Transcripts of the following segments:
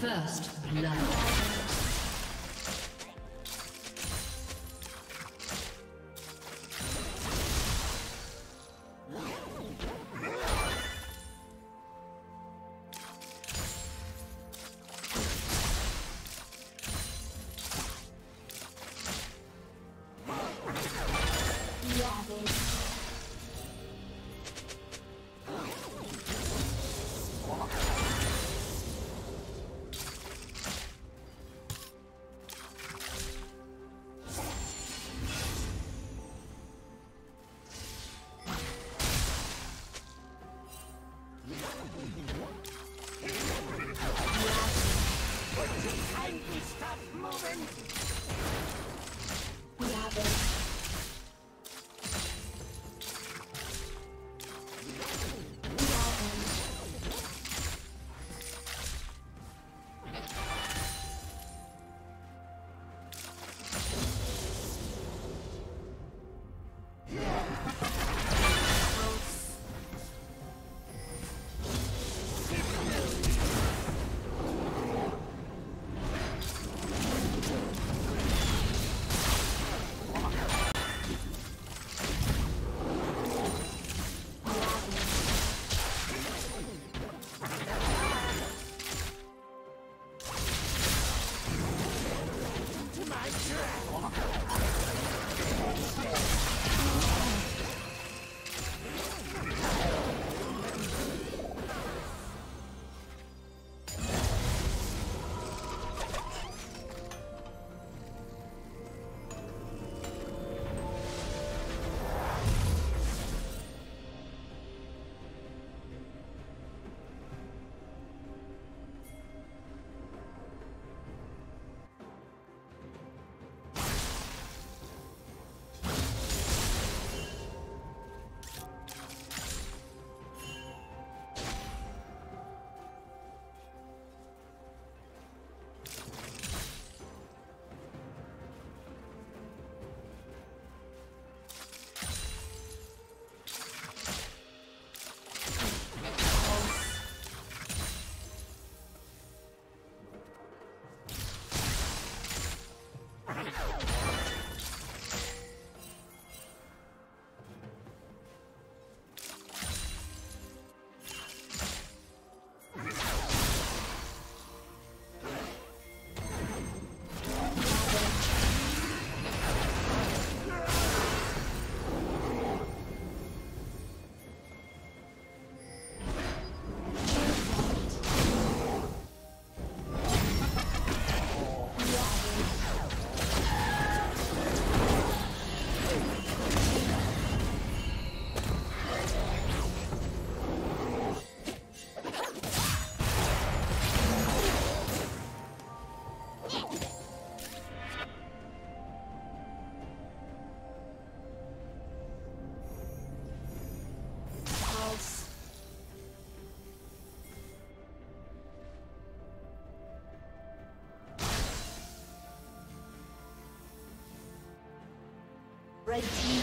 First blood. Red team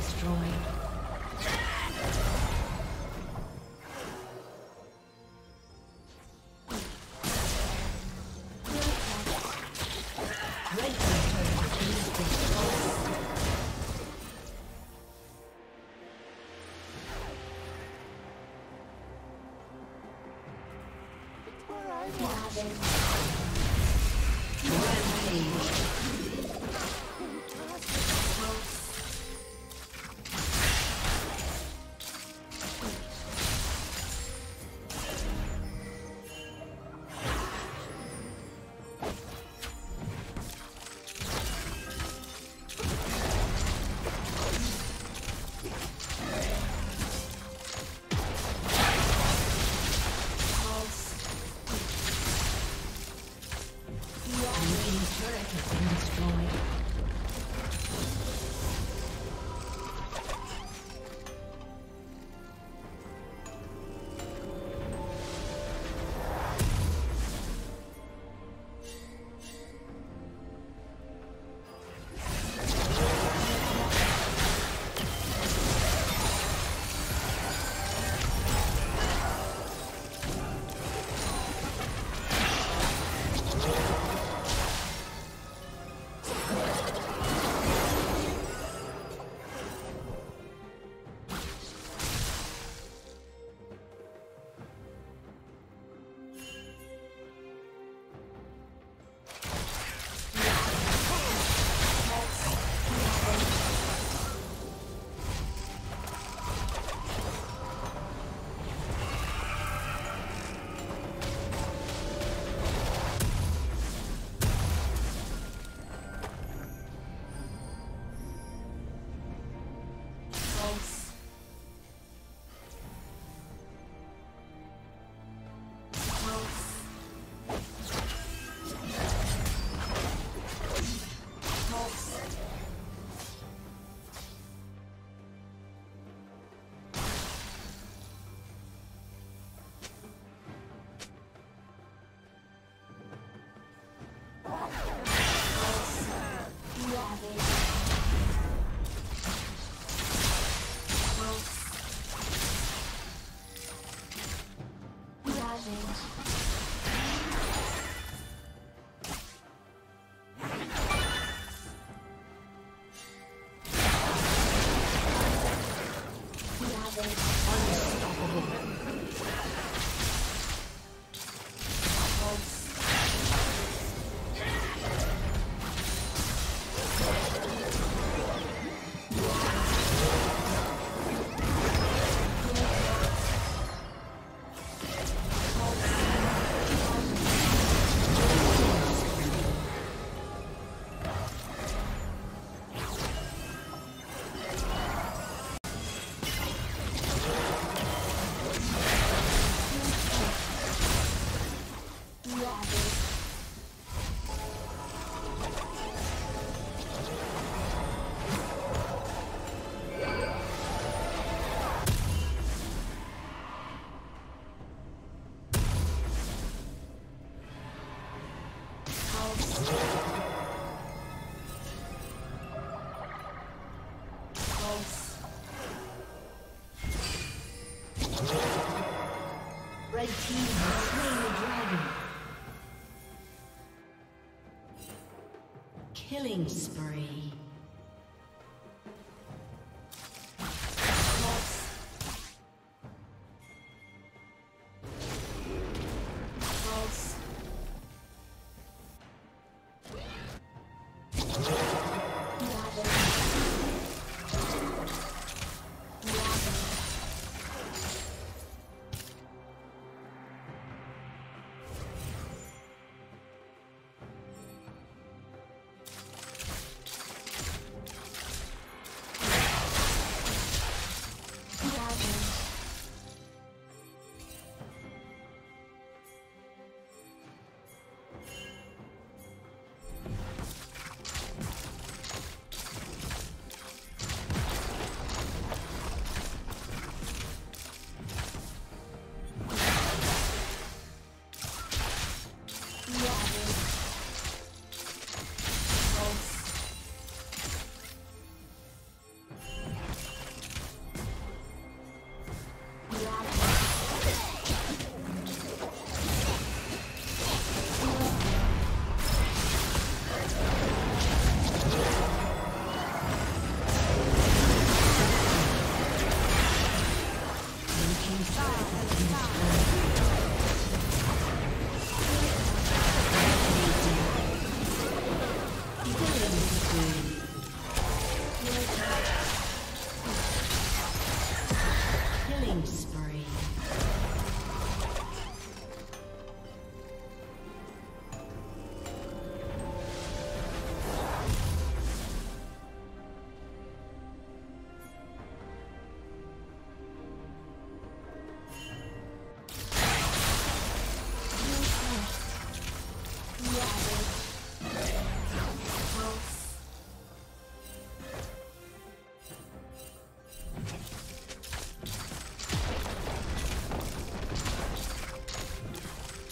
destroyed. Killing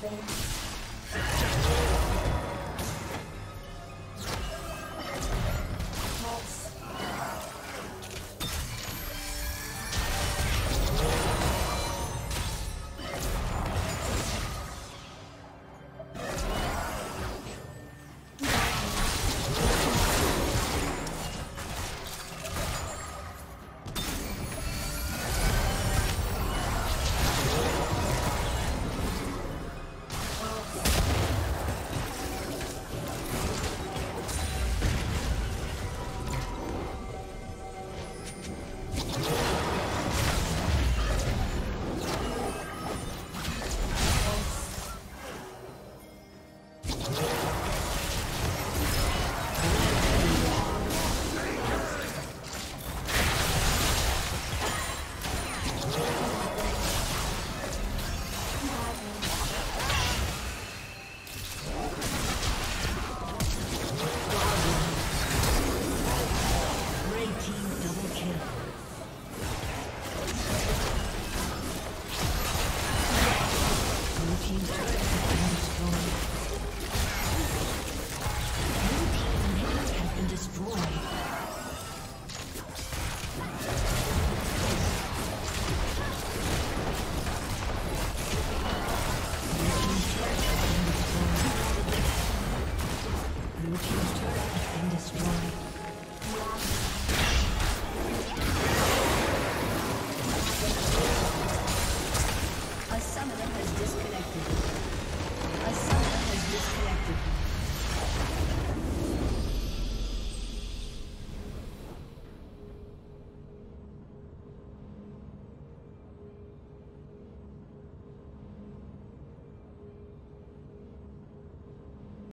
A